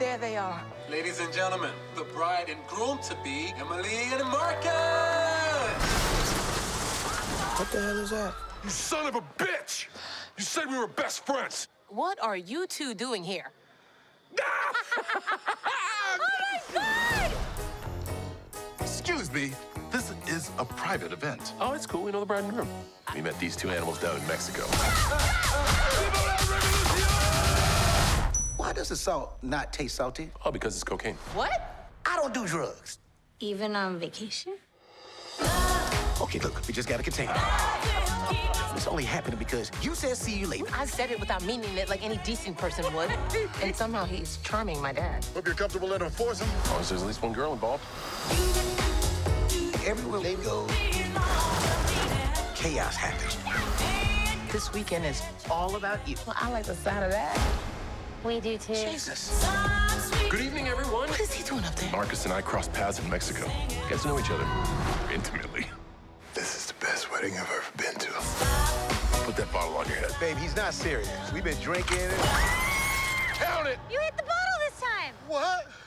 There they are. Ladies and gentlemen, the bride and groom to be, Emily and Marcus! What the hell is that? You son of a bitch! You said we were best friends! What are you two doing here? Oh my god! Excuse me, this is a private event. Oh, it's cool. We know the bride and groom. We met these two animals down in Mexico. Why does the salt not taste salty? Oh, because it's cocaine. What? I don't do drugs. Even on vacation? Okay, look, we just gotta contain it. It's only happening because you said see you later. I said it without meaning it like any decent person would. and somehow he's charming my dad. Hope you're comfortable letting him force him. Oh, as long as there's at least one girl involved. Everywhere they go, chaos happens. This weekend is all about you. Well, I like the sound of that. We do too. Jesus. Good evening, everyone. What is he doing up there? Marcus and I crossed paths in Mexico. Get to know each other intimately. This is the best wedding I've ever been to. Put that bottle on your head. Babe, he's not serious. We've been drinking. And... Count it! You hit the bottle this time. What? The...